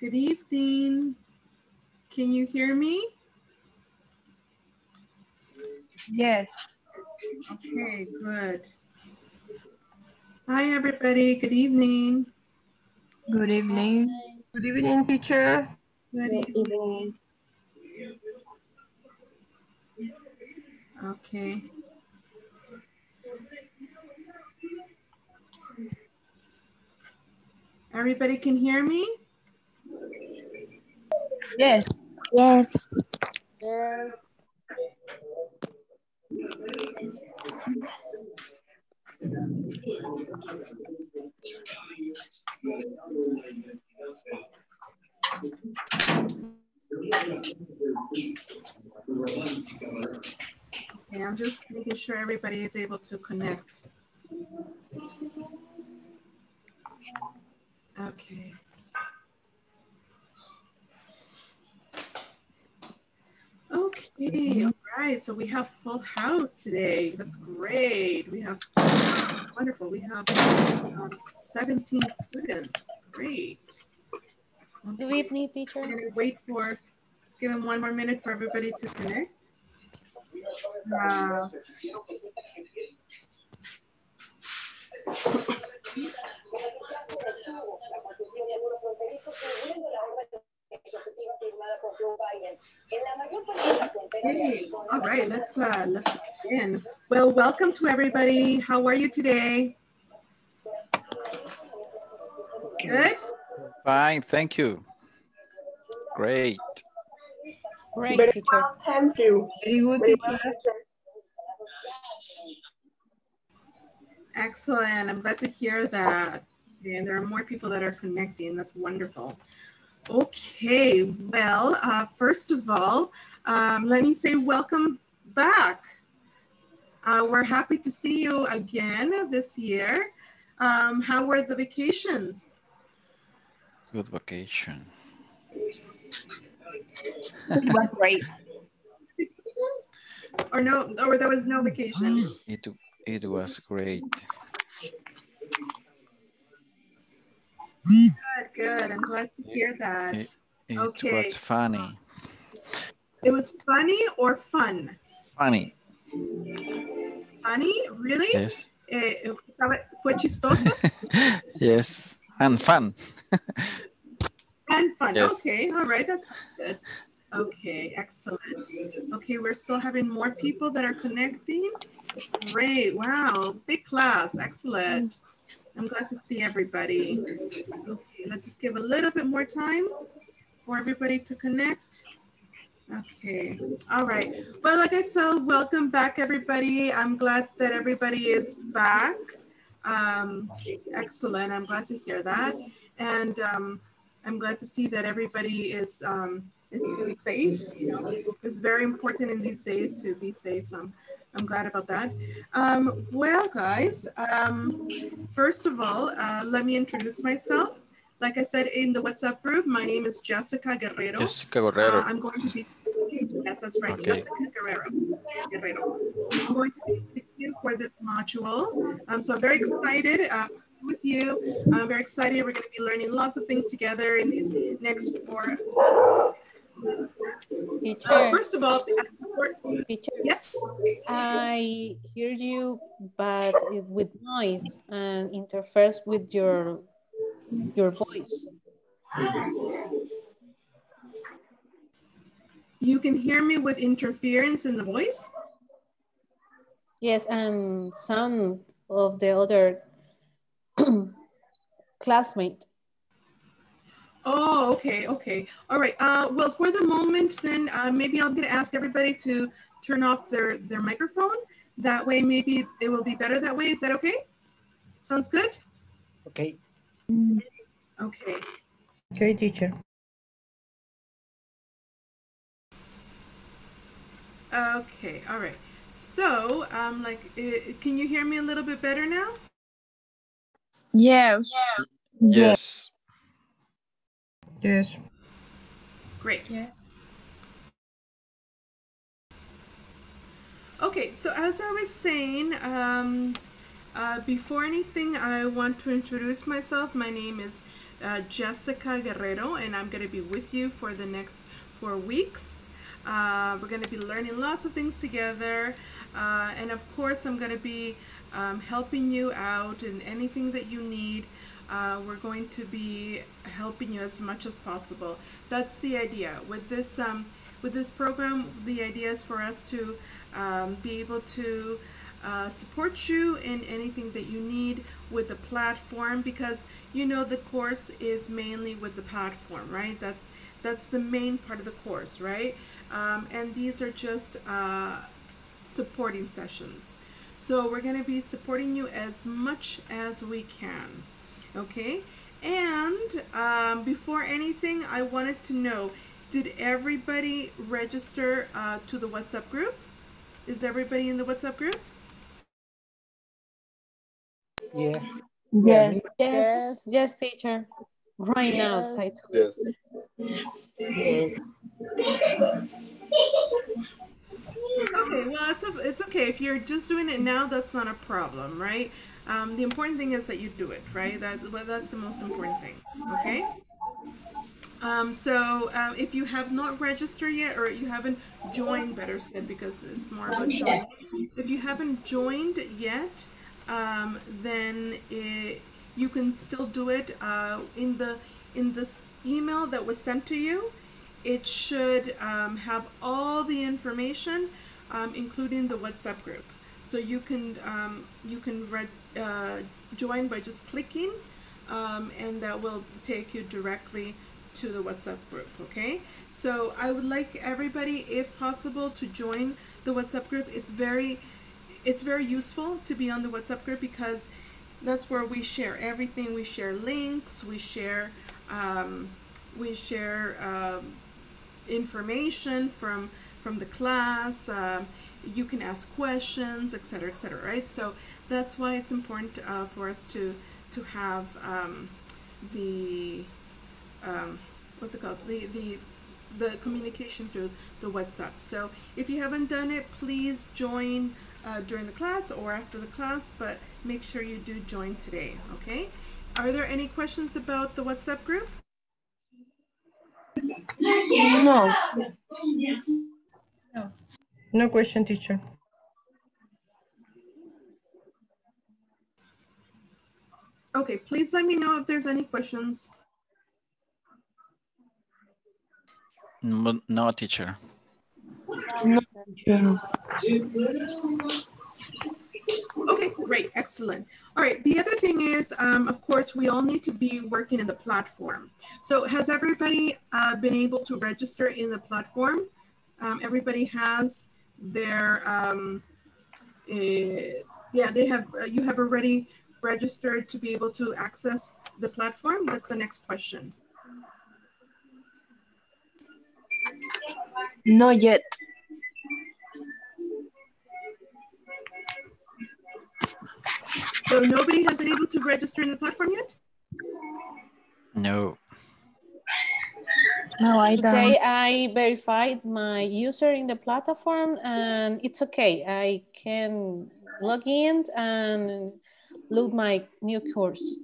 Good evening. Can you hear me? Yes. Okay, good. Hi, everybody. Good evening. Good evening. Good evening, teacher. Good evening. Okay. Everybody can hear me? Yes. Yes. Yes. Okay, I'm just making sure everybody is able to connect. Okay. Okay, all right. So we have full house today. That's great. We have wonderful. We have um, 17 students. Great. Good evening, teacher. I'm gonna wait for, let's give them one more minute for everybody to connect. Uh, Hey, all right, let's uh let's begin. Well, welcome to everybody. How are you today? Good. Fine, thank you. Great. Great, Very teacher. well, thank you. Very good, Very teacher. well, teacher. Excellent. I'm glad to hear that. And there are more people that are connecting. That's wonderful. Okay, well, uh, first of all, um, let me say welcome back. Uh, we're happy to see you again this year. Um, how were the vacations? Good vacation. It was great. Or no, or there was no vacation? It, it was great. Good, good. I'm glad to hear that. It, it Okay. was funny. It was funny or fun? Funny. Funny? Really? Yes. Eh, ¿sabe? ¿Fue chistoso? yes. And fun. And fun. Yes. Okay, all right, that's good. Okay, excellent. Okay, we're still having more people that are connecting. It's great. Wow, big class. Excellent. I'm glad to see everybody. Okay, let's just give a little bit more time for everybody to connect. Okay, all right. Well, like I said, welcome back, everybody. I'm glad that everybody is back. Um, excellent. I'm glad to hear that. And um, I'm glad to see that everybody is um, is safe. You know, it's very important in these days to be safe. So I'm, I'm glad about that. Um, well, guys, um, first of all, uh, let me introduce myself. Like I said in the WhatsApp group, my name is Jessica Guerrero. Jessica Uh, Guerrero. I'm going to be, yes, that's right, Okay. Jessica Guerrero. Guerrero. I'm going to be with you for this module. Um, so I'm very excited uh, with you. I'm very excited. We're going to be learning lots of things together in these next four months. Uh, first of all, uh, teacher, yes, I hear you, but with noise and interferes with your your voice. you can hear me with interference in the voice. Yes, and sound of the other classmate. Oh, okay, okay. All right. Uh, well, for the moment, then uh, maybe I'm going to ask everybody to turn off their, their microphone. That way, maybe it will be better that way. Is that okay? Sounds good? Okay. Okay. Okay, teacher. Okay. All right. So, um, like, uh, can you hear me a little bit better now? Yes. Yes. Yes. Great. Yeah. Okay, so as I was saying, um, Uh, before anything, I want to introduce myself. My name is uh, Jessica Guerrero, and I'm going to be with you for the next four weeks. Uh, we're going to be learning lots of things together. Uh, and of course, I'm going to be um, helping you out in anything that you need. Uh, we're going to be helping you as much as possible. That's the idea. With this, um, with this program, the idea is for us to um, be able to uh, support you in anything that you need with the platform because you know the course is mainly with the platform right that's that's the main part of the course right um, and these are just uh, supporting sessions so we're going to be supporting you as much as we can okay and um, before anything I wanted to know did everybody register uh, to the WhatsApp group is everybody in the WhatsApp group Yeah. Yes. Yes, yes, teacher. Right now. type. Yes. Okay, well, it's, it's okay. If you're just doing it now, that's not a problem, right? Um, the important thing is that you do it, right? That, well, that's the most important thing, okay? Um, so um, if you have not registered yet, or you haven't joined, better said, because it's more about joining. If you haven't joined yet, um, then it, you can still do it uh, in the in this email that was sent to you. It should um, have all the information, um, including the WhatsApp group. So you can um, you can uh, join by just clicking, um, and that will take you directly to the WhatsApp group. Okay. So I would like everybody, if possible, to join the WhatsApp group. It's very it's very useful to be on the WhatsApp group because that's where we share everything. We share links. We share um, we share um, information from from the class. Um, you can ask questions, etc., etc. right? So that's why it's important uh, for us to to have um, the um, what's it called the the the communication through the WhatsApp. So if you haven't done it, please join uh, during the class or after the class, but make sure you do join today, okay? Are there any questions about the WhatsApp group? No. No question, teacher. Okay, please let me know if there's any questions. No, no, teacher. No. Okay, great, excellent. All right, the other thing is, um, of course, we all need to be working in the platform. So has everybody uh, been able to register in the platform? Um, everybody has their, um, uh, yeah, they have, uh, you have already registered to be able to access the platform? That's the next question. Not yet. So nobody has been able to register in the platform yet? No. No, I don't. I verified my user in the platform and it's okay. I can log in and load my new course.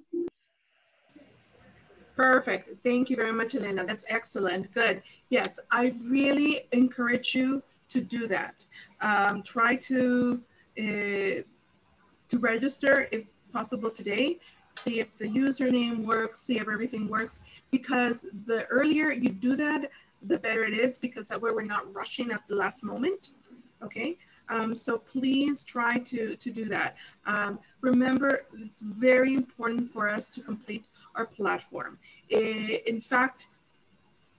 Perfect. Thank you very much, Elena. That's excellent. Good. Yes, I really encourage you to do that. Um, try to uh, to register if possible today. See if the username works. See if everything works. Because the earlier you do that, the better it is. Because that way we're not rushing at the last moment. Okay. Um, so please try to to do that. Um, remember, it's very important for us to complete our platform. In fact,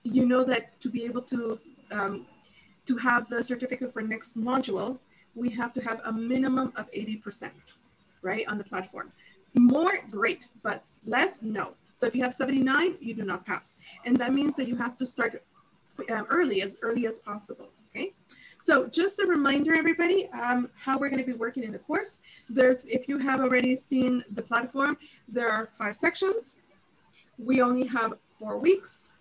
you know that to be able to um, to have the certificate for next module, we have to have a minimum of 80%, right, on the platform. More, great, but less, no. So if you have 79, you do not pass. And that means that you have to start um, early, as early as possible, okay? So just a reminder, everybody, um, how we're going to be working in the course. There's, if you have already seen the platform, there are five sections we only have four weeks.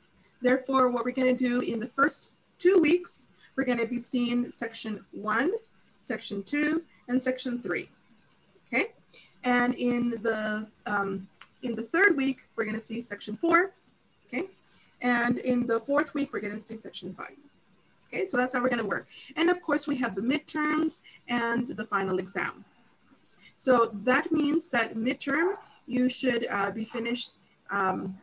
Therefore, what we're going to do in the first two weeks, we're going to be seeing section one, section two, and section three. And in the um, in the third week, we're going to see section four. Okay. And in the fourth week, we're going to see section five. Okay, so that's how we're going to work. And of course, we have the midterms and the final exam. So that means that midterm, you should uh, be finished um,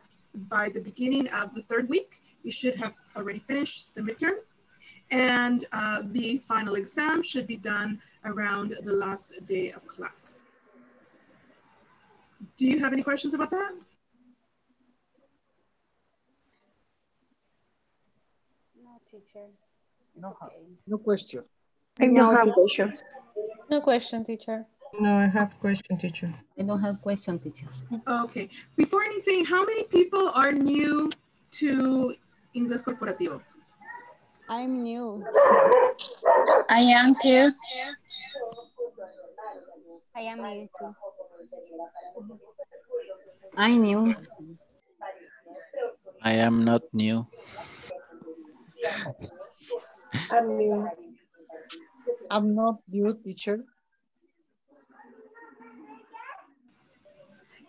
by the beginning of the third week. You should have already finished the midterm. And uh, the final exam should be done around the last day of class. Do you have any questions about that? No, teacher. It's No, okay. no question. I don't have questions. No question, teacher. No, I have question, teacher. I don't have question, teacher. Okay. Before anything, how many people are new to Inglés Corporativo? I'm new. I am too. I am new too. I knew. I am not new. I'm new. I'm not new teacher.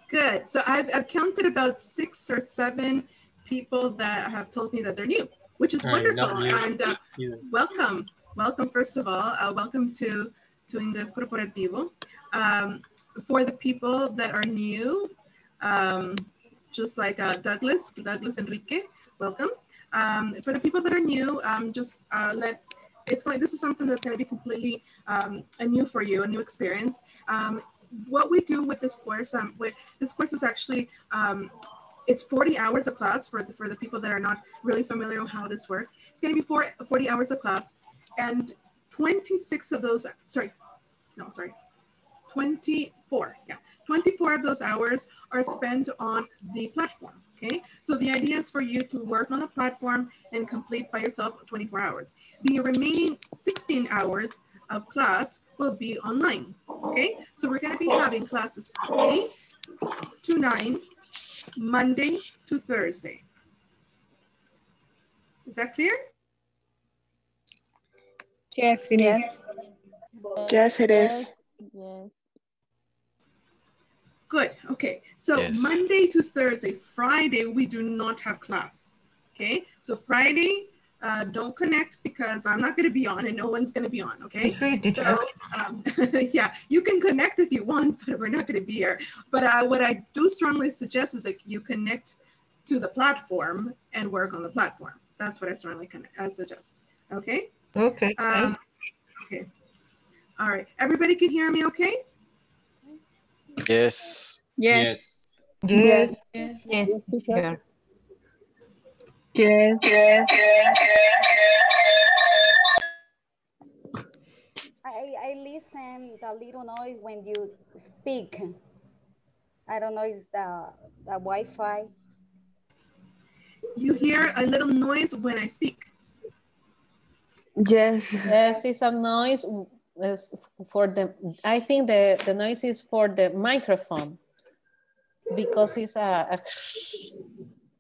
Good. So I've, I've counted about six or seven people that have told me that they're new, which is wonderful. And uh, welcome. Welcome, first of all. Uh, welcome to, to Inglés Corporativo. Um, for the people that are new, um, just like uh, Douglas, Douglas Enrique, welcome. Um, for the people that are new, um, just uh, let, it's going, this is something that's going to be completely um, a new for you, a new experience. Um, what we do with this course, um, with, this course is actually, um, it's 40 hours of class for the, for the people that are not really familiar with how this works. It's going to be four, 40 hours of class and 26 of those, sorry, no, sorry, 24, yeah, 24 of those hours are spent on the platform, okay? So the idea is for you to work on the platform and complete by yourself 24 hours. The remaining 16 hours of class will be online, okay? So we're gonna be having classes from eight to nine, Monday to Thursday. Is that clear? Yes, it is. Yes, it is. Yes. Yes. Good. Okay. So Yes. Monday to Thursday, Friday, we do not have class. Okay. So Friday, uh, don't connect because I'm not going to be on and no one's going to be on. Okay. It's. So, um, yeah, you can connect if you want, but we're not going to be here. But uh, what I do strongly suggest is that you connect to the platform and work on the platform. That's what I strongly con- uh, suggest. Okay. Okay. Um, okay. All right. Everybody can hear me okay? Yes. Yes. yes. Yes, teacher. Yes. Yes. I, I listen the little noise when you speak. I don't know if it's the, the Wi-Fi. You hear a little noise when I speak. Yes. Yes, it's a noise is for the, I think the, the noise is for the microphone because it's a, a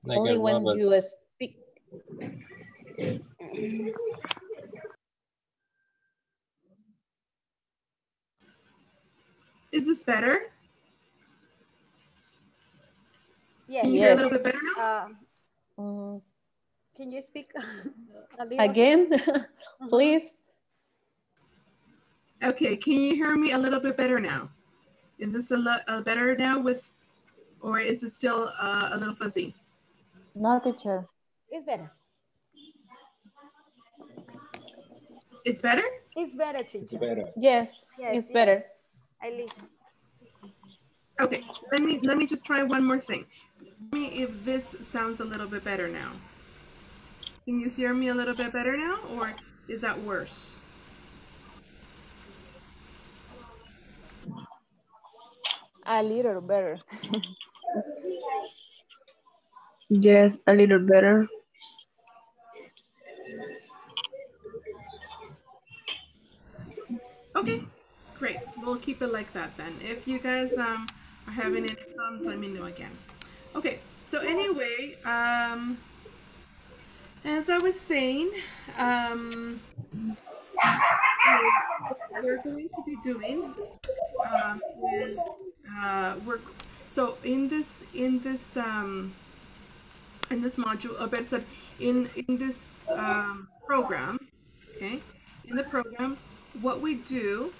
like only a when robot. you speak. Is this better? Yes. Can you hear a little bit better now? Uh, Mm, can you speak a little? Again, please. Okay, can you hear me a little bit better now? Is this a lot uh, better now with, or is it still uh, a little fuzzy? No, teacher. It's better. It's better? It's better, teacher. It's better. Yes, Yes, it's better. I listen. Okay, let me let me just try one more thing. Tell me if this sounds a little bit better now. Can you hear me a little bit better now, or is that worse? A little better. yes, a little better. Okay, great. We'll keep it like that then. If you guys um, are having any problems, let me know again. Okay, so anyway, um, as I was saying, um, what we're going to be doing um, is uh, we're so in this in this um, in this module, or better said, in in this um, program, okay, in the program, what we do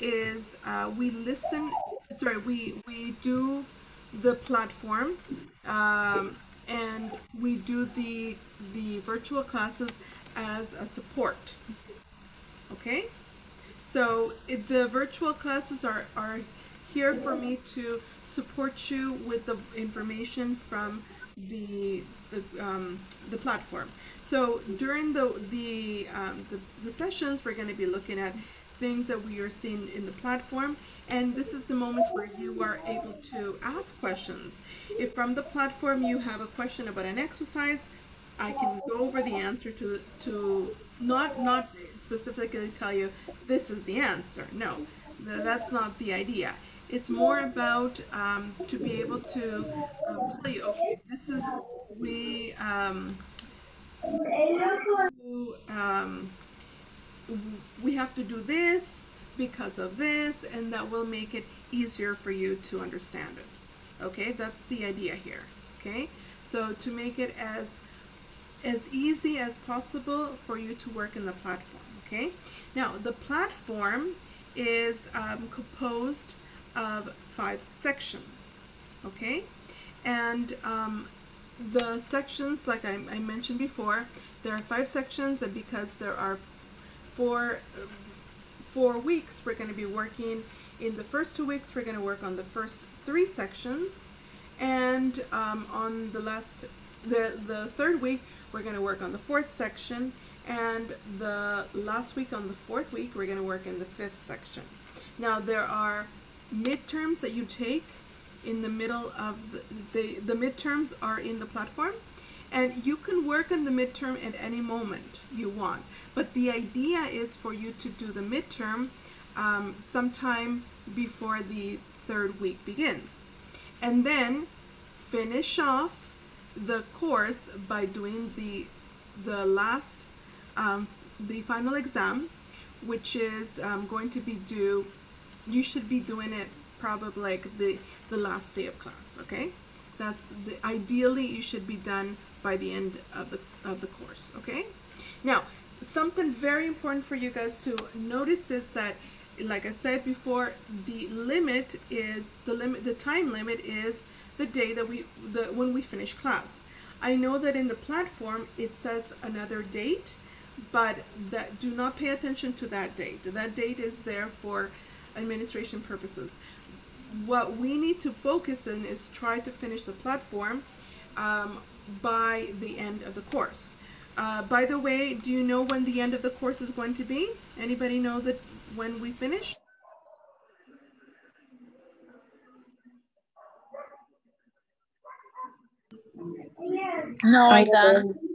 is uh, we listen. Sorry, we we do the platform, um, and we do the the virtual classes as a support. Okay, so it, the virtual classes are are here for me to support you with the information from the the, um, the platform. So during the the, um, the the sessions, we're going to be looking at things that we are seeing in the platform, and this is the moments where you are able to ask questions. If from the platform you have a question about an exercise, I can go over the answer to to not not specifically tell you this is the answer. No, that's not the idea. It's more about um, to be able to um, tell you, okay, this is we um, um, we have to do this because of this, and that will make it easier for you to understand it. Okay, that's the idea here. Okay, so to make it as as easy as possible for you to work in the platform. Okay, now the platform is um, composed of five sections. Okay, and um, the sections, like I, I, mentioned before, there are five sections, and because there are four four weeks, we're going to be working. In the first two weeks, we're going to work on the first three sections, and um, on the last the the third week, we're going to work on the fourth section, and the last week on the fourth week, we're going to work in the fifth section. Now there are midterms that you take in the middle of the, the, the midterms are in the platform. And you can work on the midterm at any moment you want. But the idea is for you to do the midterm um, sometime before the third week begins. And then finish off the course by doing the the last um, the final exam which is um, going to be due you should be doing it probably like the the last day of class okay? That's the ideally you should be done by the end of the of the course okay? Now something very important for you guys to notice is that like I said before the limit is the limit the time limit is the day that we the when we finish class. I know that in the platform it says another date but that do not pay attention to that date. That date is there for administration purposes. What we need to focus on is try to finish the platform um, by the end of the course. Uh, by the way, do you know when the end of the course is going to be? Anybody know that when we finish? No, I don't.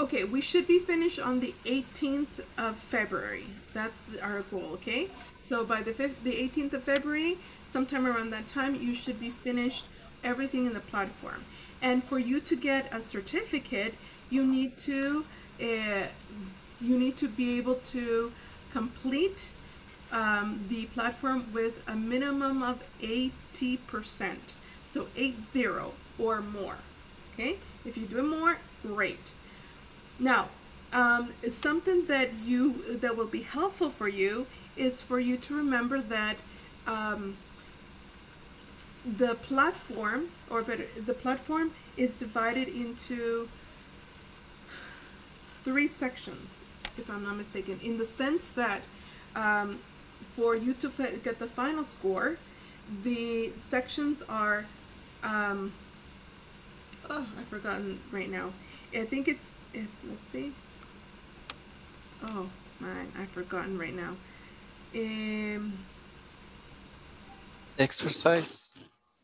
Okay, we should be finished on the 18th of February. That's our goal, okay? So by the 5th, the 18th of February, sometime around that time, you should be finished everything in the platform. And for you to get a certificate, you need to uh, you need to be able to complete um, the platform with a minimum of 80%. So 80 or more. Okay? If you do more, great. Now, um, something that you that will be helpful for you is for you to remember that um, the platform, or better, the platform is divided into three sections, if I'm not mistaken, in the sense that um, for you to get the final score, the sections are um, oh, I've forgotten right now. I think it's, if, let's see. Oh, man, I've forgotten right now. Um, exercise?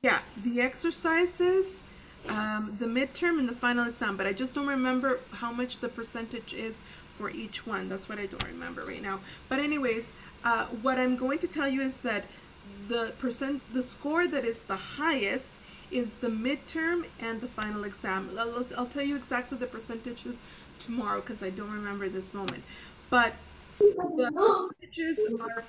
Yeah, the exercises, um, the midterm and the final exam, but I just don't remember how much the percentage is for each one. That's what I don't remember right now. But anyways, uh, what I'm going to tell you is that the percent, the score that is the highest is the midterm and the final exam. I'll, I'll tell you exactly the percentages tomorrow because I don't remember this moment. But the percentages are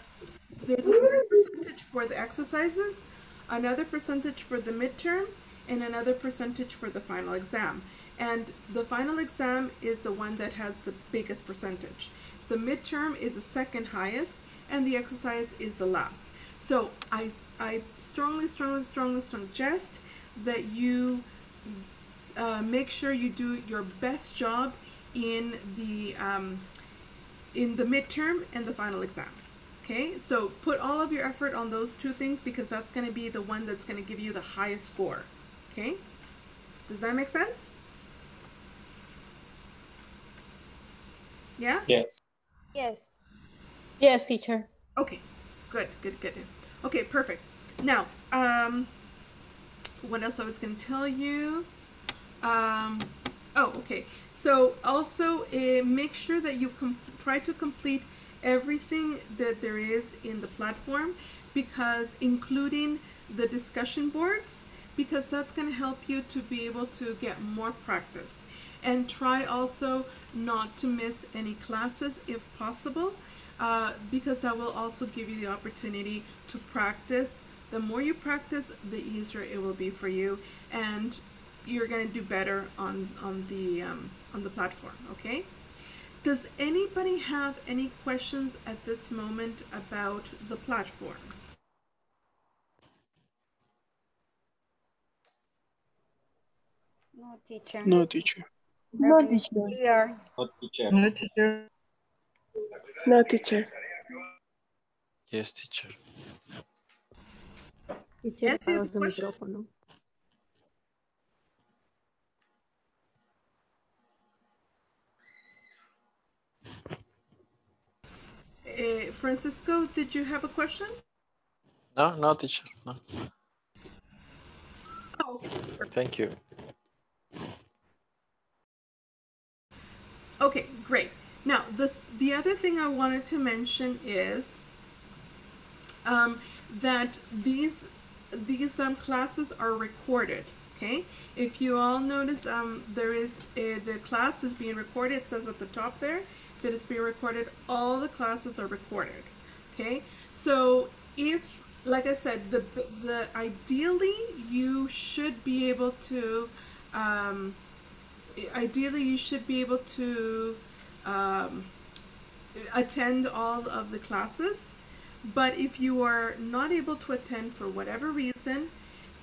there's a certain percentage for the exercises, another percentage for the midterm, and another percentage for the final exam. And the final exam is the one that has the biggest percentage. The midterm is the second highest, and the exercise is the last. So I, I strongly, strongly, strongly suggest that you uh, make sure you do your best job in the um, in the midterm and the final exam. Okay, so put all of your effort on those two things because that's going to be the one that's going to give you the highest score. Okay, does that make sense? Yeah? Yes. Yes. Yes, teacher. Okay, good, good, good. Okay, perfect. Now, um, what else I was going to tell you? Um, oh, okay. So also uh, make sure that you try to complete everything that there is in the platform because including the discussion boards because that's going to help you to be able to get more practice and try also not to miss any classes if possible uh, because that will also give you the opportunity to practice the more you practice the easier it will be for you and you're going to do better on on the um, on the platform okay does anybody have any questions at this moment about the platform No, teacher. No, teacher. No, teacher. No teacher. No, teacher. No, teacher. Yes, teacher. Yes, you have a? Uh, Francisco, did you have a question? No, no, teacher. No. Oh, okay. Thank you. Okay, great. Now, this the other thing I wanted to mention is um, that these these um, classes are recorded. Okay, if you all notice, um, there is a, the class is being recorded. It says at the top there that it's being recorded. All the classes are recorded. Okay, so if like I said, the the ideally you should be able to um, ideally you should be able to um, attend all of the classes but if you are not able to attend for whatever reason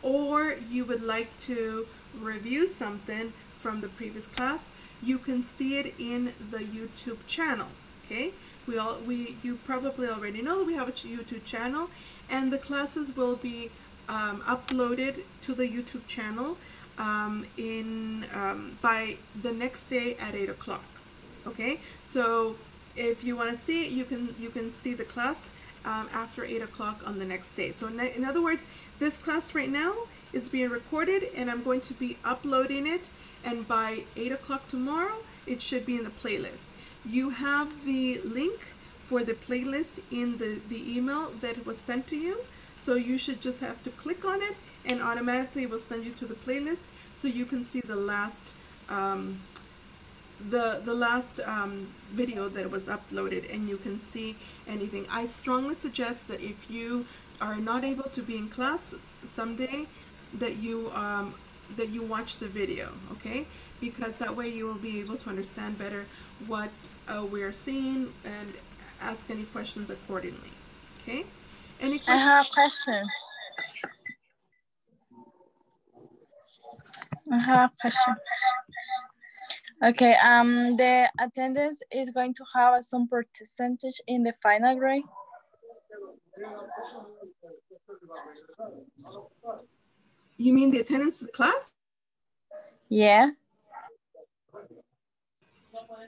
or you would like to review something from the previous class you can see it in the youtube channel okay we all we you probably already know that we have a youtube channel and the classes will be um, uploaded to the youtube channel um, in um, by the next day at eight o'clock. Okay, so if you want to see it, you can you can see the class um, after eight o'clock on the next day. So in, in other words, this class right now is being recorded, and I'm going to be uploading it. And by eight o'clock tomorrow, it should be in the playlist. You have the link for the playlist in the the email that was sent to you. So you should just have to click on it and automatically it will send you to the playlist so you can see the last um, the the last um, video that was uploaded and you can see anything. I strongly suggest that if you are not able to be in class someday that you um, that you watch the video okay because that way you will be able to understand better what uh, we're seeing and ask any questions accordingly okay any questions? I have a question. I have a question. Okay, um, the attendance is going to have some percentage in the final grade. you mean the attendance to class Yeah.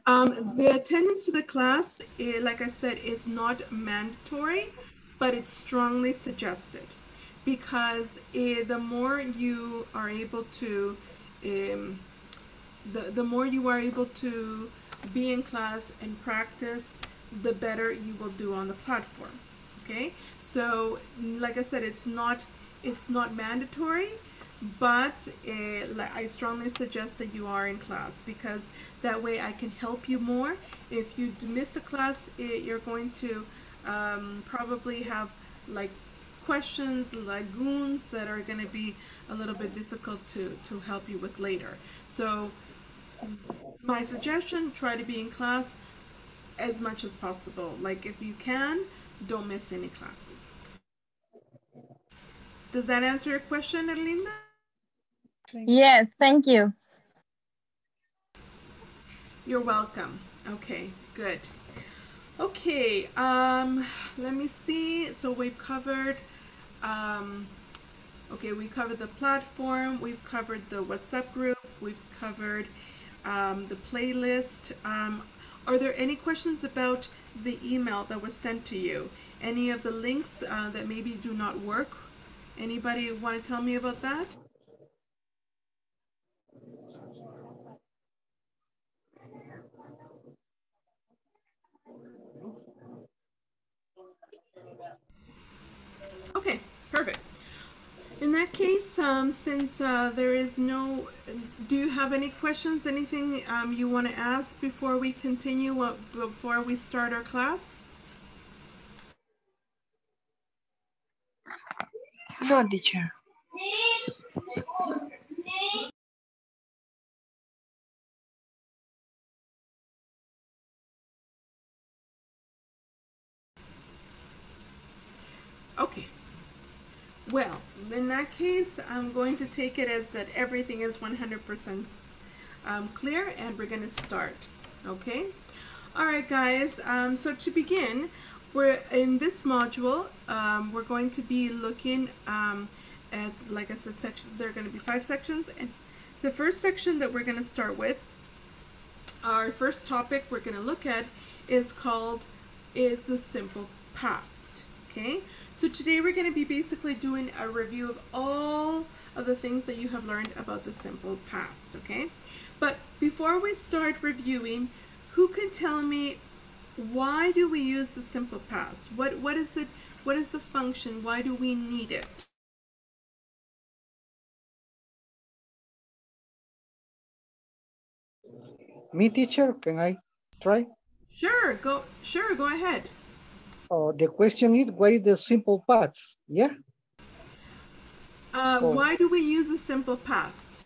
Um, the attendance to the class, eh, like I said, is not mandatory, but it's strongly suggested because eh, the more you are able to, um, the, the more you are able to be in class and practice, the better you will do on the platform. Okay, so like I said, it's not it's not mandatory, but uh, li- I strongly suggest that you are in class because that way I can help you more. If you miss a class, eh, you're going to um, probably have like questions, lagoons that are going to be a little bit difficult to, to help you with later. So, my suggestion try to be in class as much as possible. Like, if you can, don't miss any classes. Does that answer your question, Erlinda? Yes, thank you. You're welcome. Okay, good. Okay, um, let me see. So we've covered, um, okay, we covered the platform, we've covered the WhatsApp group, we've covered um, the playlist. Um, are there any questions about the email that was sent to you? Any of the links uh, that maybe do not work? Anybody want to tell me about that? Okay, perfect. In that case, um, since uh, there is no, do you have any questions? Anything um, you want to ask before we continue? What before we start our class? No, teacher. Okay. Well, in that case, I'm going to take it as that everything is 100% um, clear and we're going to start. Okay? All right, guys. Um, so to begin, we're in this module, um, we're going to be looking um, at, like I said, section. there are going to be five sections. And the first section that we're going to start with, our first topic we're going to look at is called is the simple past. Okay, so today we're going to be basically doing a review of all of the things that you have learned about the simple past. Okay, but before we start reviewing, who can tell me why do we use the simple past? What what is it? What is the function? Why do we need it? Me, teacher, can I try? Sure, go. Sure, go ahead. Oh, the question is, what is the simple past? Yeah. Uh, Oh. Why do we use the simple past?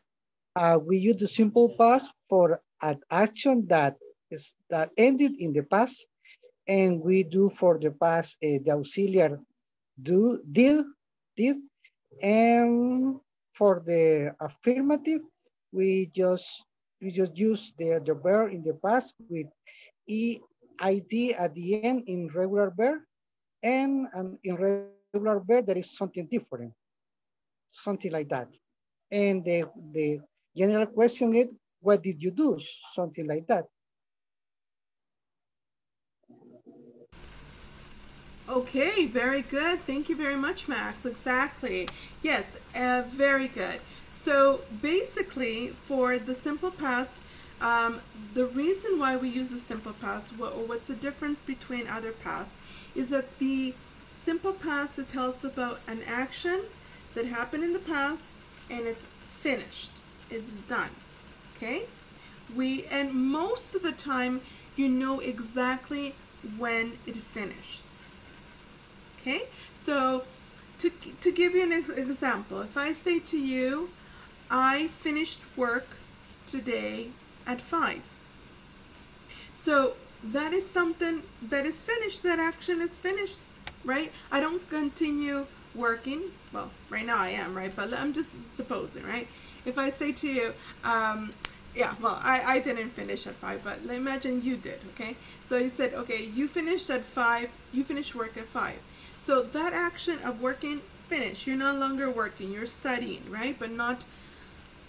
Uh, we use the simple past for an action that is that ended in the past, and we do for the past uh, the auxiliary do did did, and for the affirmative we just we just use the the verb in the past with e id at the end in regular verb, and um, in regular verb there is something different, something like that. And the the general question is, what did you do? Something like that. Okay, very good. Thank you very much, Max. Exactly. Yes, uh, very good. So basically, for the simple past, um, the reason why we use the simple past, what, or what's the difference between other pasts, is that the simple past it tells about an action that happened in the past and it's finished. It's done. Okay? We and most of the time you know exactly when it finished. Okay, so to, to give you an example, if I say to you, I finished work today at five. So that is something that is finished, that action is finished, right? I don't continue working. Well, right now I am, right? But I'm just supposing, right? If I say to you, um, yeah, well, I, I didn't finish at five, but let imagine you did, okay? So you said, okay, you finished at five, you finished work at five. So that action of working finished. You're no longer working, you're studying, right? But not,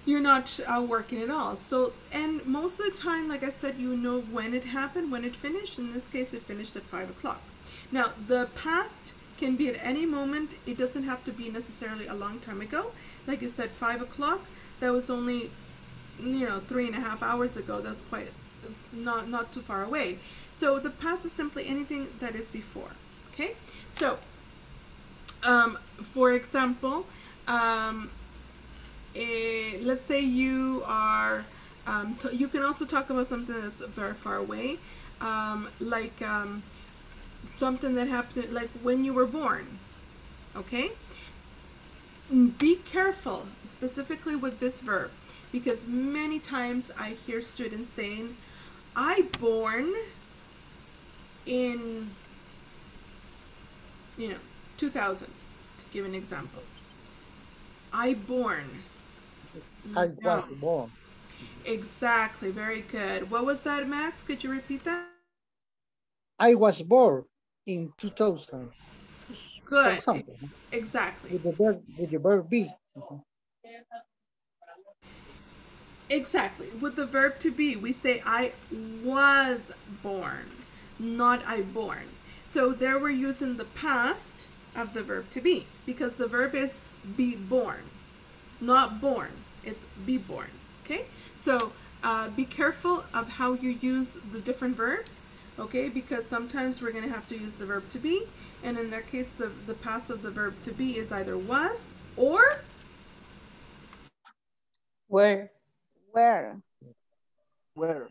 you're not uh, working at all. So, and most of the time, like I said, you know when it happened, when it finished. In this case, it finished at five o'clock. Now, the past can be at any moment. It doesn't have to be necessarily a long time ago. Like you said, five o'clock, that was only you know three and a half hours ago that's quite not not too far away so the past is simply anything that is before okay so um, for example um, eh, let's say you are, um, you can also talk about something that's very far away, um, like um, something that happened, like when you were born. Okay? Mm, Be careful, specifically with this verb, because many times I hear students saying, I born in, you know, 2000, to give an example. I born. I was No. born. Exactly. Very good. What was that, Max? Could you repeat that? I was born in 2000. Good. For example, Ex- Exactly. with the verb, with the verb be. Mhm. Exactly. With the verb to be, we say I was born, not I born. So there we're using the past of the verb to be because the verb is be born, not born. It's be born. Okay? So uh, be careful of how you use the different verbs. Okay, because sometimes we're going to have to use the verb to be, and in that case, the, the past of the verb to be is either was or Where? Where? Where?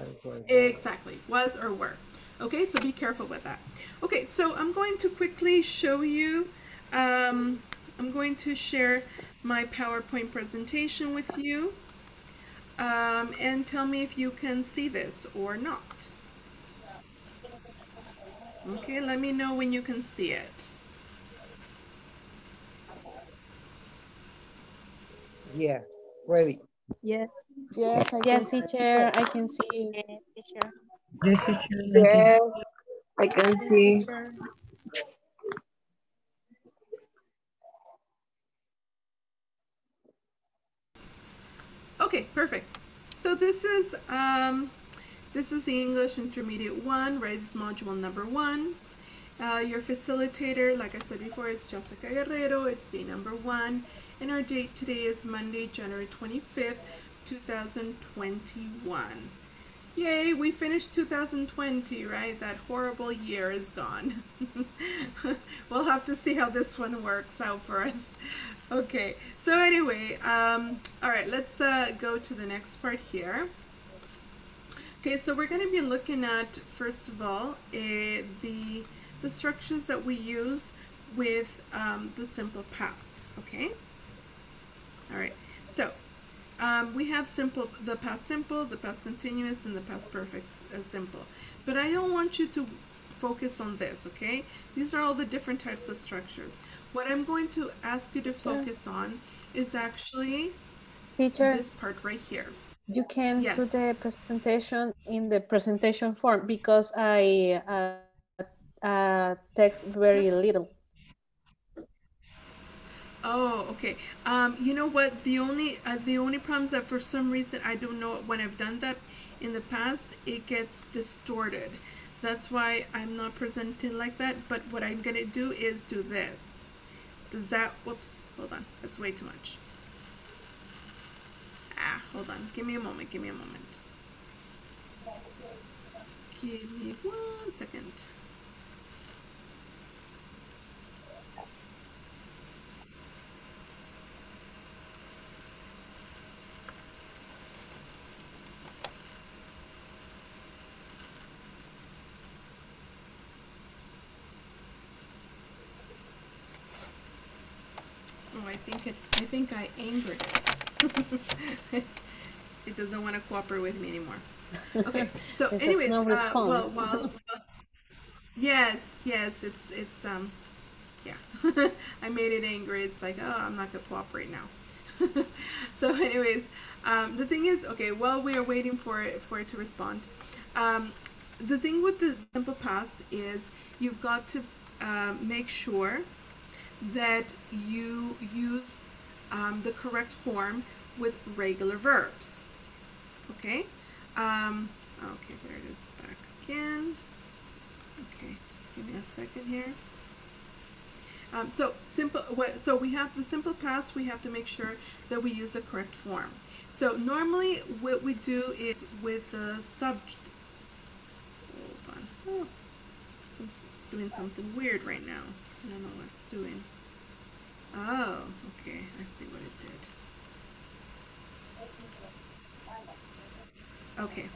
I was born. Exactly, was or were. Okay, so be careful with that. Okay, so I'm going to quickly show you, um, I'm going to share my PowerPoint presentation with you. Um, and tell me if you can see this or not. Okay, let me know when you can see it. Yeah, ready. Yes. Yes, I Yes, teacher. I can see. Yes, teacher. I can- Yes, I can see. Perfect. So this is um, this is the English Intermediate 1, right? This module number 1. Uh, your facilitator, like I said before, is Jessica Guerrero. It's day number 1. And our date today is Monday, January 25th, 2021. Yay, we finished 2020, right? That horrible year is gone. we'll have to see how this one works out for us. Okay, so anyway, um, all right, let's uh, go to the next part here. Okay, so we're going to be looking at, first of all, eh, the, the structures that we use with um, the simple past, okay? All right, so um, we have simple, the past simple, the past continuous, and the past perfect uh, simple. But I don't want you to focus on this, okay? These are all the different types of structures. What I'm going to ask you to focus on is actually Teacher, this part right here. you can Yes. put the presentation in the presentation form because I uh, uh, text very Yes. little. Oh, okay. Um, you know what? The only uh, the only problem is that for some reason I don't know when I've done that in the past, it gets distorted. That's why I'm not presenting like that. But what I'm gonna do is do this. Does that? Whoops. Hold on. That's way too much. Ah, hold on. Give me a moment. Give me a moment. Give me one second. I think it. I think I angered it. it doesn't want to cooperate with me anymore. Okay. So, anyways, no uh, well, while, while- yes, yes, it's it's um, yeah. I made it angry. It's like, oh, I'm not gonna cooperate now. so, anyways, um, the thing is, okay, while we are waiting for it for it to respond, um, the thing with the simple past is you've got to um, make sure that you use um, the correct form with regular verbs. Okay? Um, okay, there it is back again. Okay, just give me a second here. Um, so simple. What, so we have the simple past. We have to make sure that we use the correct form. So normally, what we do is with the subject. Hold on. Oh, it's doing something weird right now. I don't know what it's doing. Oh, okay. I see what it did. Okay.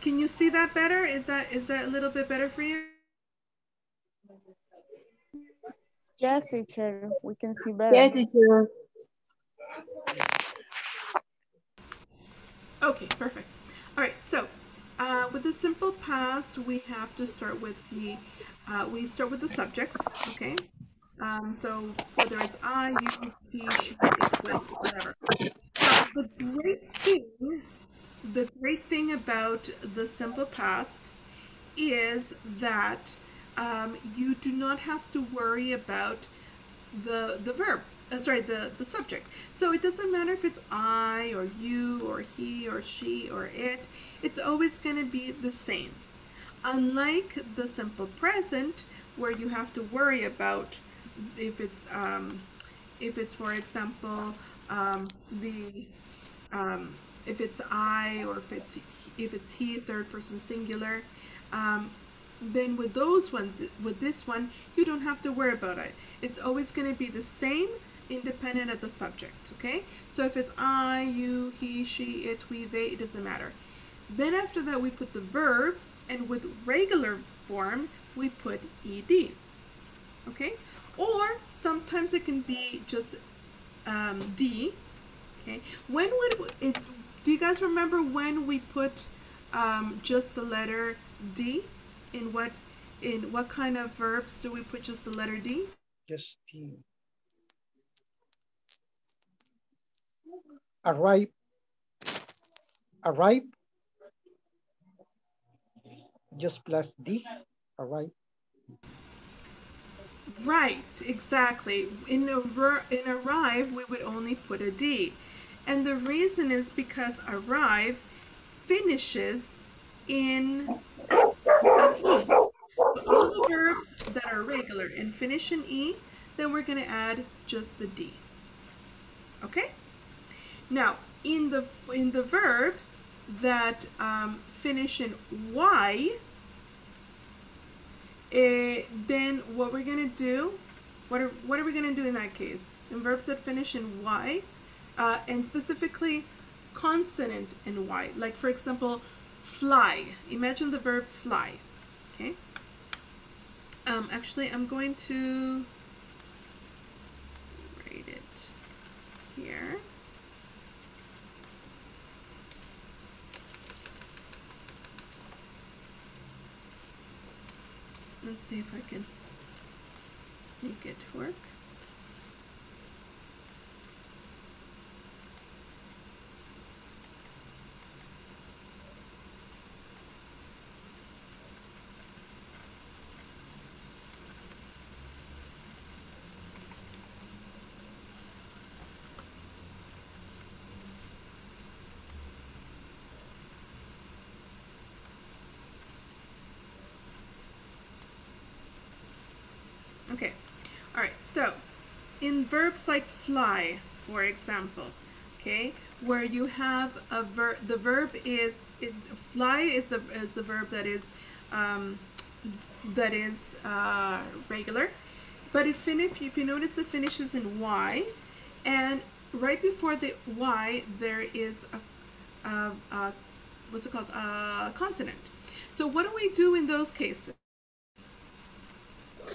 Can you see that better? Is that is that a little bit better for you? Yes, teacher, we can see better. Yes, teacher. Okay, perfect. All right, so uh, with the simple past, we have to start with the, uh, we start with the subject, okay? Um, so whether it's I, you, he, she, it, whatever. Now, the great thing, the great thing about the simple past is that um, you do not have to worry about the the verb. Uh, sorry, the the subject. So it doesn't matter if it's I or you or he or she or it. It's always going to be the same. Unlike the simple present, where you have to worry about if it's um, if it's for example um, the um, if it's I or if it's if it's he third person singular. Um, then with those one with this one you don't have to worry about it it's always going to be the same independent of the subject okay so if it's i you he she it we they it doesn't matter then after that we put the verb and with regular form we put ed okay? Or sometimes it can be just um, d okay? When would it do you guys remember when we put um, just the letter d? In what in what kind of verbs do we put just the letter D? Just the arrive, arrive, just plus D, all Right, exactly. In in arrive, we would only put a D. And the reason is because arrive finishes in an E. all the verbs that are regular and finish in E, then we're going to add just the D. Okay? Now, in the in the verbs that um, finish in Y, eh, then what we're going to do, what are, what are we going to do in that case? In verbs that finish in Y, uh, and specifically consonant in Y, like for example, fly. Imagine the verb fly. Okay. Um, actually, I'm going to write it here. Let's see if I can make it work. Okay, all right, so in verbs like fly, for example, okay, where you have a verb, the verb is, it, fly is a, is a verb that is, um, that is uh, regular, but if, if, if you notice it finishes in Y, and right before the Y, there is a, a, a what's it called, a consonant. So what do we do in those cases?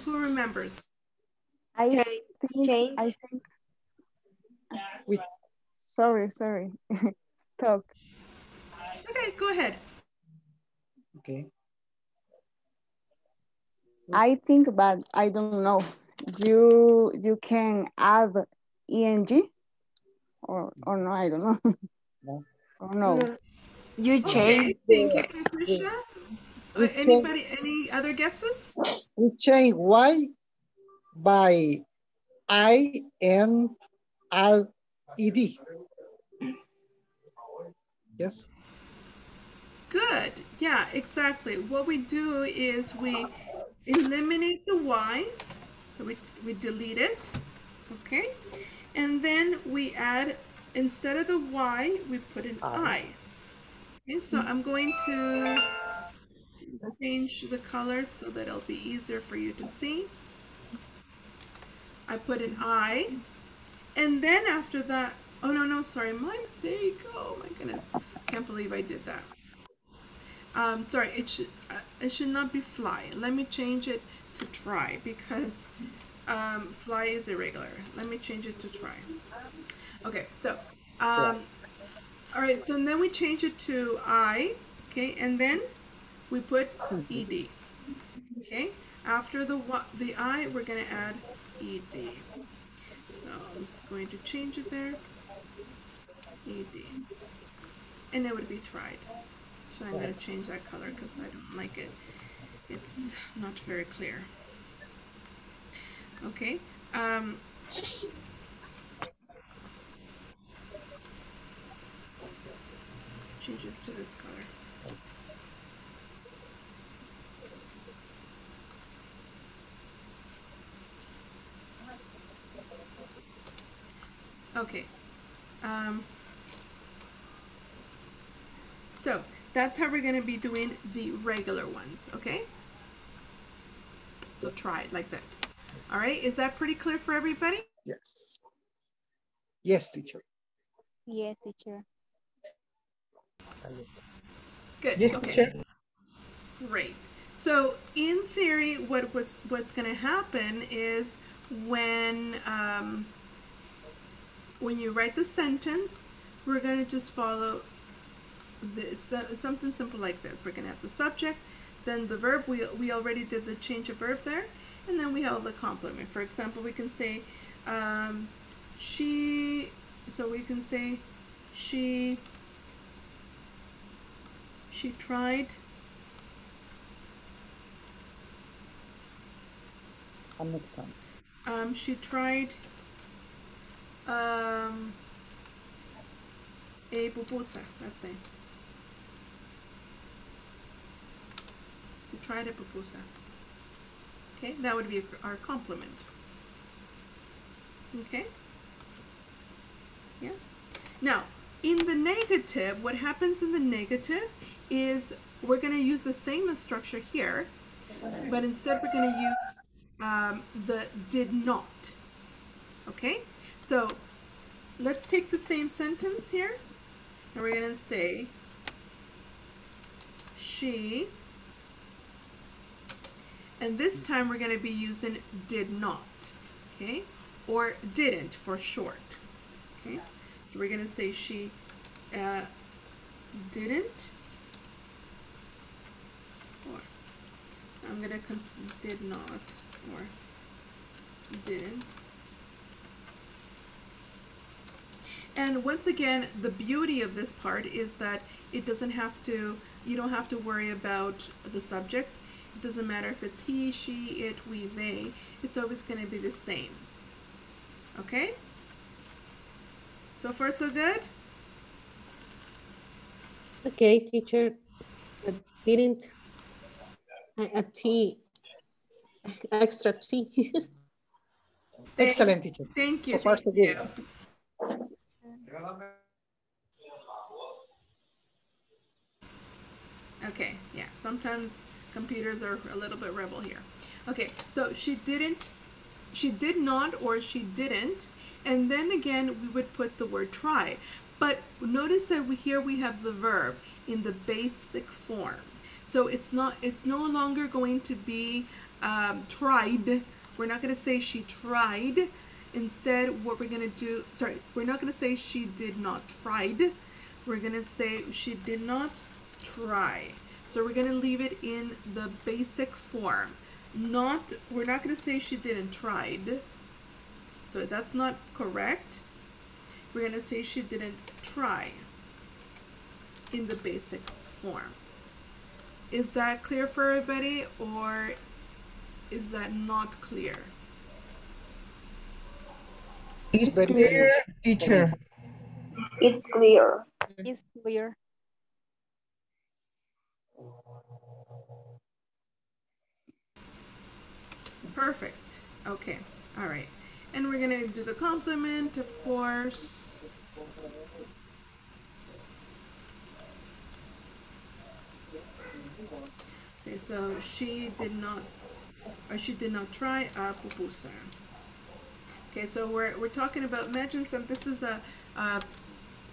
Who remembers? I think, I think, we, sorry, sorry, talk. It's okay, go ahead. Okay. I think, but I don't know. You you can add eng or or no, I don't know. No. or no. No. You Okay, change thank you, Patricia. Uh, We change- anybody, any other guesses? We change Y by I N L E D. Yes. Good. Yeah, exactly. What we do is we eliminate the Y. So we, we delete it. Okay. And then we add, instead of the Y, we put an I. Okay, so I'm going to change the color so that it'll be easier for you to see. I put an I, and then after that, oh no, no, sorry, my mistake. Oh my goodness, can't believe I did that. Um, sorry, it should uh, it should not be fly. Let me change it to try because um, fly is irregular. Let me change it to try. Okay, so um, all right, so then we change it to I, okay, and then we put ed. Okay, after the the I, we're gonna add ed. So I'm just going to change it there. Ed, and it would be tried. So I'm gonna change that color because I don't like it. It's not very clear. Okay. Um, change it to this color. Okay. Um, so that's how we're going to be doing the regular ones, okay? So try it like this. All right, is that pretty clear for everybody? Yes. Yes, teacher. Yes, teacher. Good. Yes, okay. teacher. Great. So in theory, what what's what's going to happen is when um, when you write the sentence, we're going to just follow this uh, something simple like this. We're going to have the subject, then the verb. We we already did the change of verb there, and then we have the complement. For example, we can say um, she. So we can say she. She tried Um, she tried um, a pupusa, let's say. She tried a pupusa. Okay, that would be our complement. Okay? Yeah. Now, in the negative, what happens in the negative is we're going to use the same structure here, but instead we're going to use um, the did not. Okay, so let's take the same sentence here and we're going to say she, and this time we're going to be using did not, okay, or didn't for short. Okay, so we're going to say she uh, didn't. Or I'm going to did not or didn't. And once again, the beauty of this part is that it doesn't have to, you don't have to worry about the subject. It doesn't matter if it's he, she, it, we, they. It's always going to be the same. Okay? So far, so good? Okay, teacher. I didn't. A, a T. Extra T. Excellent, teacher. Thank you. So far, so Thank good. you. Okay, yeah, sometimes computers are a little bit rebel here. Okay, so she didn't, she did not or she didn't, and then again we would put the word try. But notice that we, here we have the verb in the basic form. So it's not, it's no longer going to be um, tried. We're not going to say she tried. Instead, what we're going to do, sorry, we're not going to say she did not tried. We're going to say she did not try. So we're going to leave it in the basic form. Not, we're not going to say she didn't tried. So that's not correct. We're going to say she didn't try in the basic form. Is that clear for everybody or is that not clear? It's very clear, clear. teacher. It's clear. It's clear. Perfect. Okay. All right. And we're going to do the complement, of course. Okay, so she did not, or she did not try a pupusa. Okay, so we're, we're talking about, imagine some, this is a, a,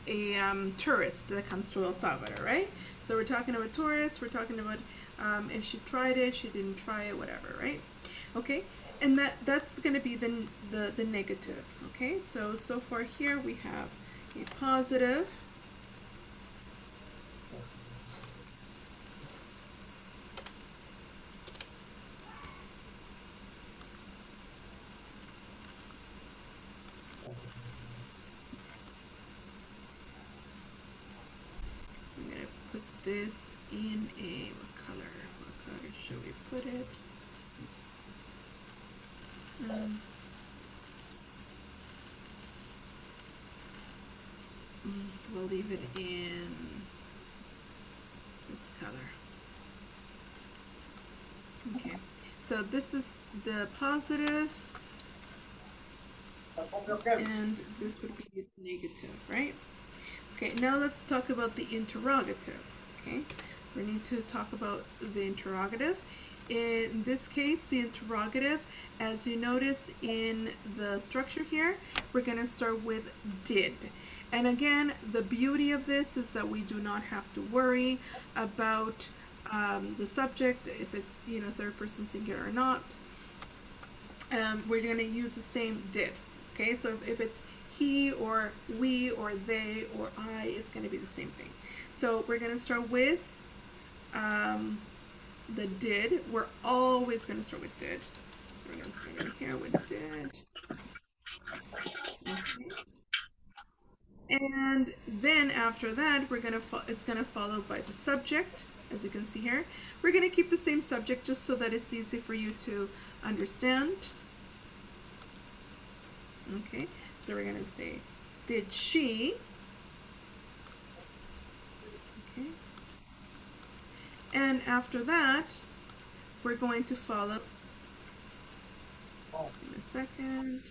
a um, tourist that comes to El Salvador, right? So we're talking about tourists, we're talking about um, if she tried it, she didn't try it, whatever, right? Okay, and that that's going to be the, the, the negative, okay? So, so far here we have a positive, I'm gonna put this in a what color? What color should we put it? Um, mm, we'll leave it in this color. Okay, so this is the positive, and this would be negative, right? Okay, now let's talk about the interrogative. Okay, we need to talk about the interrogative. In this case, the interrogative, as you notice in the structure here, we're going to start with did. And again, the beauty of this is that we do not have to worry about um, the subject, if it's, you know, third person singular or not. Um, we're going to use the same did. Okay, so if it's he or we or they or I, it's going to be the same thing. So we're going to start with um, the did. We're always going to start with did. So we're going to start in here with did. Okay. And then after that, we're to it's going to follow by the subject, as you can see here. We're going to keep the same subject just so that it's easy for you to understand. Okay, so we're going to say, did she? Okay. And after that, we're going to follow, just give me a second.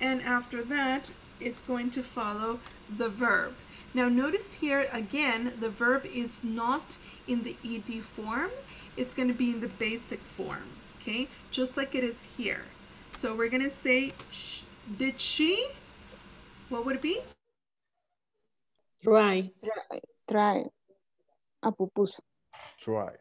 And after that, it's going to follow the verb. Now notice here again, the verb is not in the ed form. It's going to be in the basic form, okay? Just like it is here. So we're going to say, did she? What would it be? Try. Try. Try. A pupusa. Try.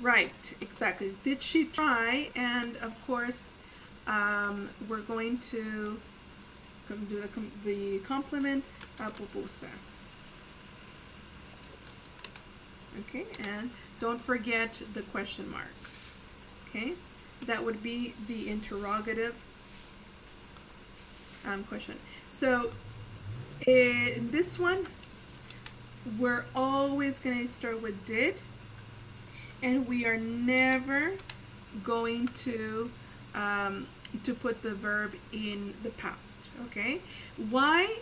Right, exactly. Did she try? And of course, um, we're going to do the, the complement a pupusa. Okay, and don't forget the question mark. Okay, that would be the interrogative um, question. So in this one, we're always going to start with did, and we are never going to um, to put the verb in the past. Okay, why?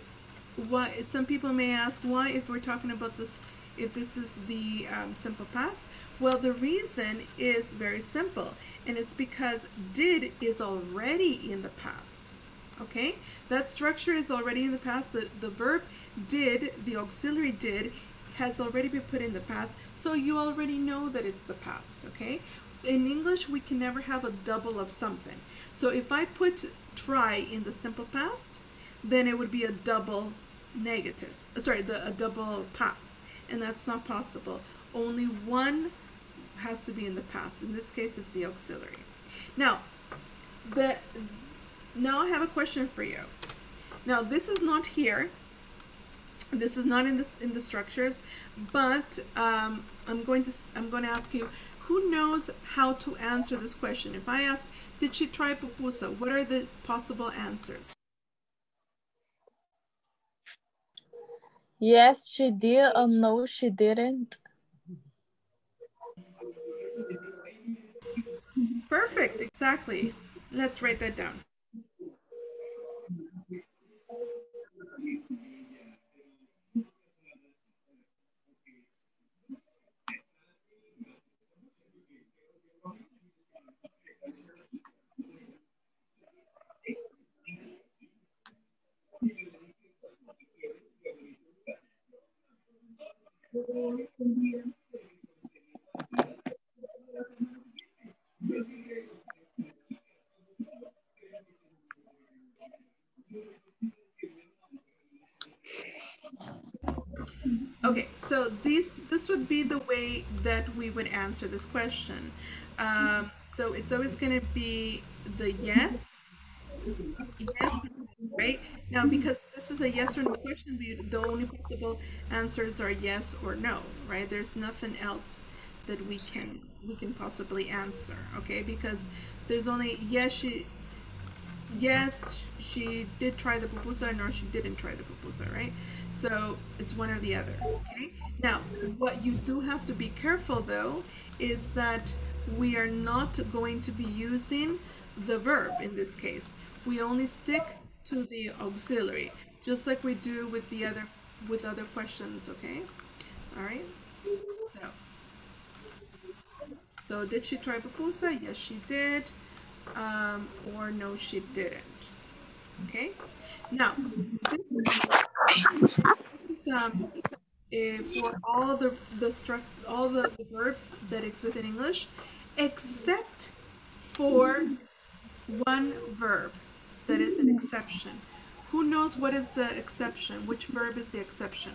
Why? Some people may ask why, if we're talking about this if this is the um, simple past? Well, the reason is very simple, and it's because did is already in the past. Okay, that structure is already in the past. The, the verb did, the auxiliary did, has already been put in the past, so you already know that it's the past. Okay, in English, we can never have a double of something. So if I put try in the simple past, then it would be a double negative. Uh, sorry, the a double past and that's not possible. Only one has to be in the past. In this case, it's the auxiliary. Now, the now I have a question for you. Now, this is not here. This is not in the in the structures, but um, I'm going to I'm going to ask you. Who knows how to answer this question? If I ask, did she try pupusa? What are the possible answers? Yes, she did, or no, she didn't. Perfect, exactly. Let's write that down. Okay, so this this would be the way that we would answer this question. Um, so it's always going to be the yes, yes right? Now, because this is a yes or no question, the only possible answers are yes or no, right? There's nothing else that we can we can possibly answer, okay? Because there's only yes, she yes, she did try the pupusa, nor she didn't try the pupusa, right? So it's one or the other, okay? Now, what you do have to be careful though is that we are not going to be using the verb in this case. We only stick to the auxiliary, just like we do with the other with other questions, okay? All right. So, so did she try pupusa? Yes, she did. Um, or no, she didn't. Okay. Now, this is, this is um, for all the the struct all the, the verbs that exist in English, except for one verb that is an exception. Who knows what is the exception? Which verb is the exception?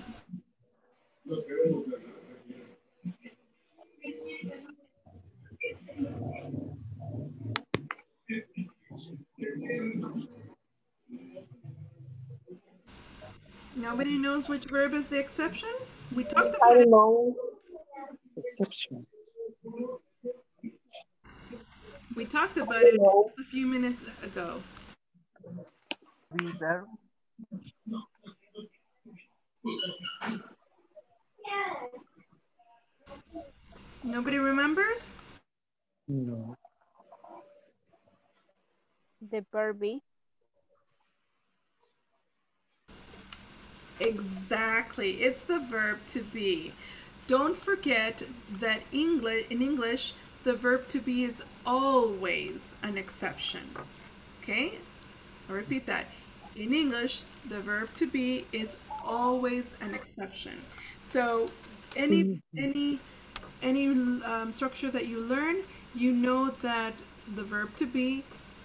Nobody knows which verb is the exception? We talked about it. know. Exception. We talked about it a few minutes ago. Nobody remembers? No. The verb be. Exactly. It's the verb to be. Don't forget that English in English the verb to be is always an exception. Okay? I'll repeat that. In English, the verb to be is always an exception. So any any any um, structure that you learn, you know that the verb to be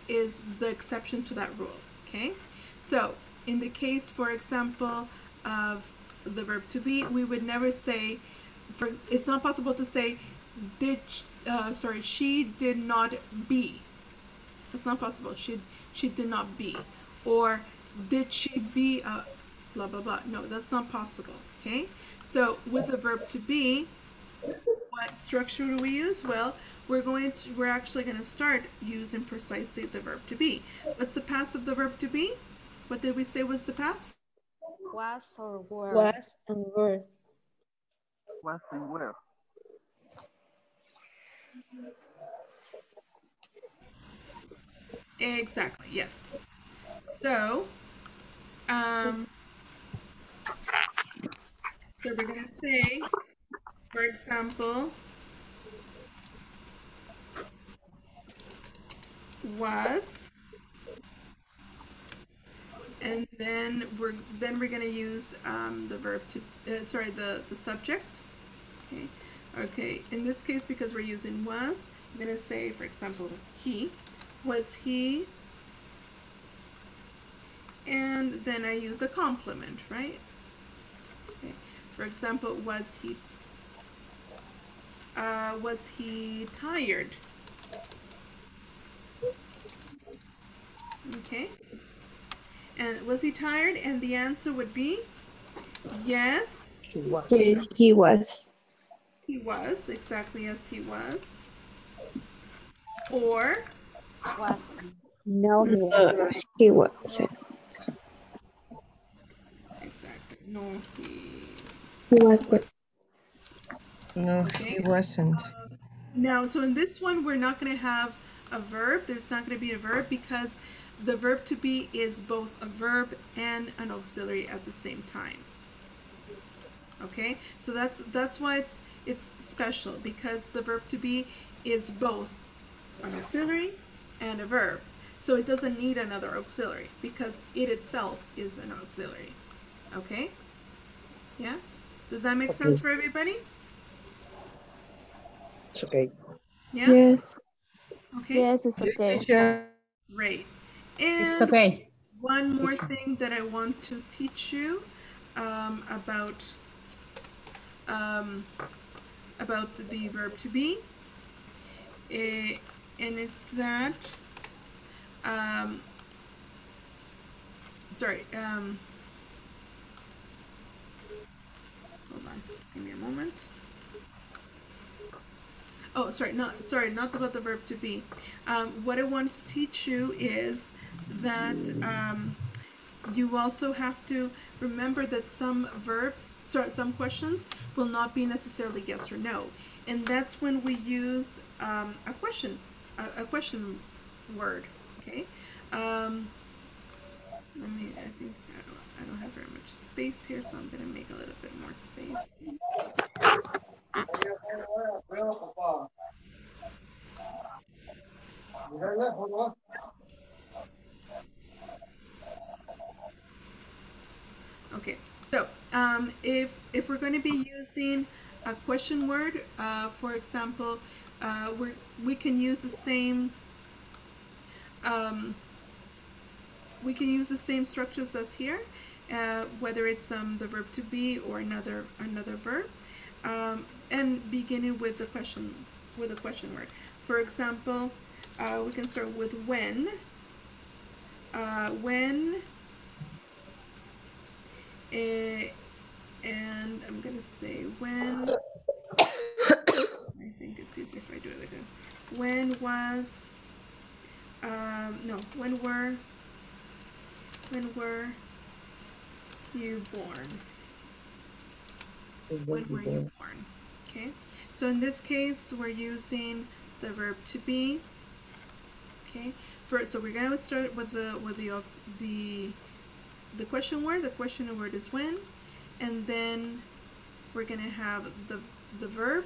is the exception to that rule. Okay? So in the case, for example, of the verb to be, we would never say, for it's not possible to say, did uh, sorry, she did not be. That's not possible. She she did not be, or did she be a blah blah blah. No, that's not possible. Okay. So with the verb to be, what structure do we use? Well, we're going to we're actually going to start using precisely the verb to be. What's the past of the verb to be? What did we say was the past? Was or were. Was and were. Was and were Exactly, yes. So, um, so we're going to say, for example, was, and then we're then we're going to use um, the verb to, uh, sorry, the the subject. Okay, okay. In this case, because we're using was, I'm going to say, for example, he. Was he? And then I use the complement, right? Okay. For example, was he? Uh, was he tired? Okay. And was he tired? And the answer would be yes. Yes, he was. He was exactly as he was. Or Was. No, he wasn't. He wasn't. exactly. No, he He wasn't. No, he wasn't. Um, now, so in this one, we're not going to have a verb. There's not going to be a verb because the verb to be is both a verb and an auxiliary at the same time. Okay, so that's that's why it's it's special because the verb to be is both an auxiliary and a verb. So it doesn't need another auxiliary because it itself is an auxiliary. Okay? Yeah? Does that make sense for everybody? It's okay. Yeah? Yes. Okay. Yes, it's okay. Great. It's okay. one more thing that I want to teach you um, about um, about the verb to be. Eh, and it's that, um, sorry, um, hold on, just give me a moment. Oh, sorry, not sorry, not about the verb to be. Um, what I wanted to teach you is that um, you also have to remember that some verbs, sorry, some questions will not be necessarily yes or no, and that's when we use um, a question, a, a question word. Okay. Um, let me. I think I don't. Have very much space here, so I'm gonna make a little bit more space. Okay, so um, if if we're going to be using a question word, uh, for example, uh, we we can use the same. Um, we can use the same structures as here, uh, whether it's um, the verb to be or another another verb, um, and beginning with the question with a question word. For example, uh, we can start with when. Uh, when Eh, and I'm gonna say when. I think it's easier if I do it like that. When was, um, no, when were, when were you born? When were you born? Okay, so in this case, we're using the verb to be. Okay, first, so we're gonna start with the with the aux- the the question word. The question word is when, and then we're gonna have the the verb,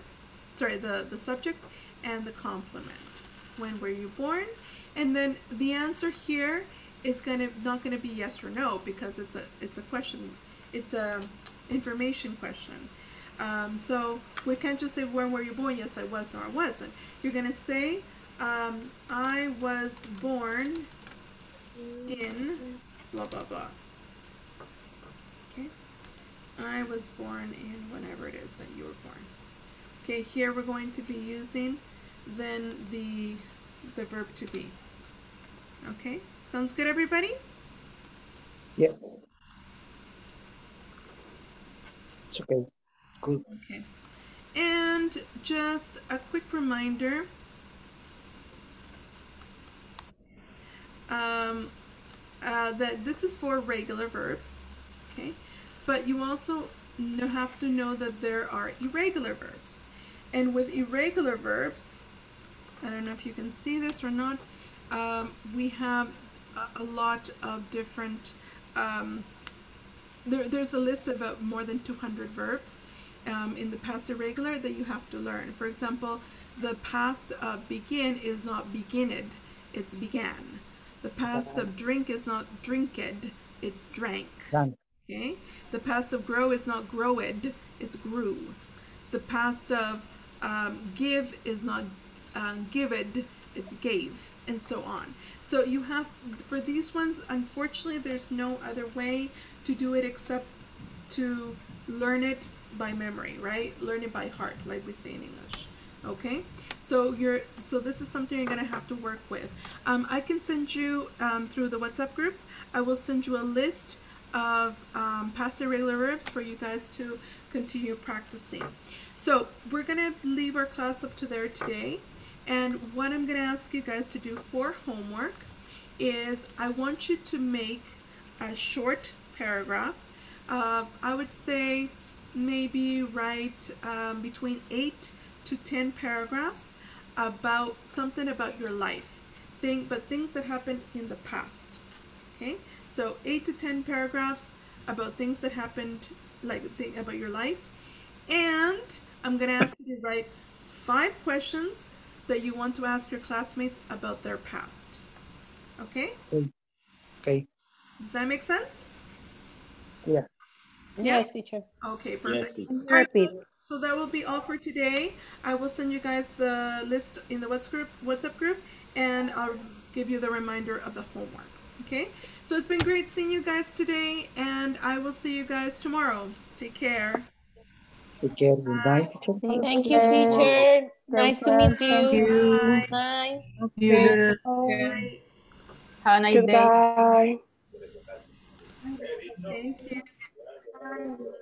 sorry, the the subject and the complement. When were you born? And then the answer here is gonna not gonna be yes or no because it's a it's a question, it's a information question. Um, so we can't just say when were you born? Yes, I was, nor I wasn't. You're gonna say um, I was born in blah blah blah. Okay. I was born in whenever it is that you were born. Okay, here we're going to be using then the the verb to be. Okay, sounds good, everybody? Yes. It's okay. Good. Okay. And just a quick reminder. Um, uh, that this is for regular verbs, okay? But you also have to know that there are irregular verbs. And with irregular verbs, I don't know if you can see this or not, um, we have a, a lot of different, um, there, there's a list of uh, more than 200 verbs um, in the past irregular that you have to learn. For example, the past of begin is not beginned, it's began. The past of drink is not drinked, it's drank. Okay? The past of grow is not growed, it's grew. The past of um, give is not um, gived, it's gave, and so on. So you have, for these ones, unfortunately, there's no other way to do it except to learn it by memory, right? Learn it by heart, like we say in English. Okay, so you're so this is something you're gonna have to work with. Um, I can send you um, through the WhatsApp group. I will send you a list of um, past irregular verbs for you guys to continue practicing. So we're gonna leave our class up to there today. And what I'm gonna ask you guys to do for homework is I want you to make a short paragraph. Uh, I would say maybe write um, between eight to 10 paragraphs about something about your life. Thing, but things that happened in the past. Okay, so eight to 10 paragraphs about things that happened, like think about your life. And I'm gonna ask you to write five questions that you want to ask your classmates about their past. Okay? Okay. Does that make sense? Yeah. Yes, teacher. Okay, perfect. teacher. All right, Repeat. so that will be all for today. I will send you guys the list in the WhatsApp group, WhatsApp group, and I'll give you the reminder of the homework. Okay, so it's been great seeing you guys today, and I will see you guys tomorrow. Take care. Take care. Good night, teacher. Thank you, teacher. Nice to meet Thank you. you. Bye. You. Have a nice day. Goodbye. Thank you.